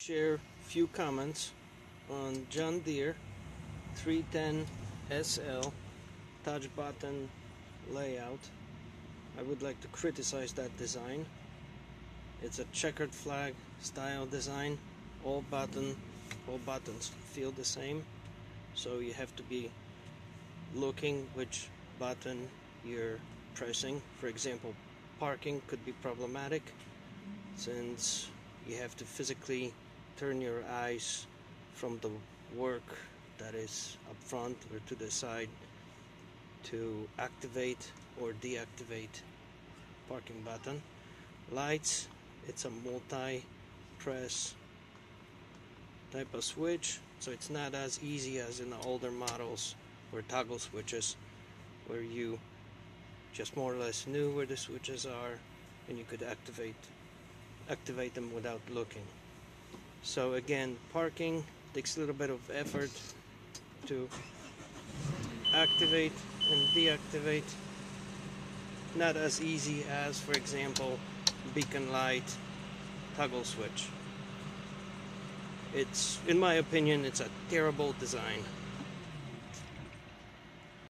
share few comments on John Deere 310 SL touch button layout. I would like to criticize that design. It's a checkered flag style design. All button all buttons feel the same. So you have to be looking which button you're pressing. For example, parking could be problematic since you have to physically turn your eyes from the work that is up front or to the side to activate or deactivate parking button. Lights it's a multi press type of switch so it's not as easy as in the older models or toggle switches where you just more or less knew where the switches are and you could activate activate them without looking so again parking takes a little bit of effort to activate and deactivate. Not as easy as for example beacon light toggle switch. It's in my opinion it's a terrible design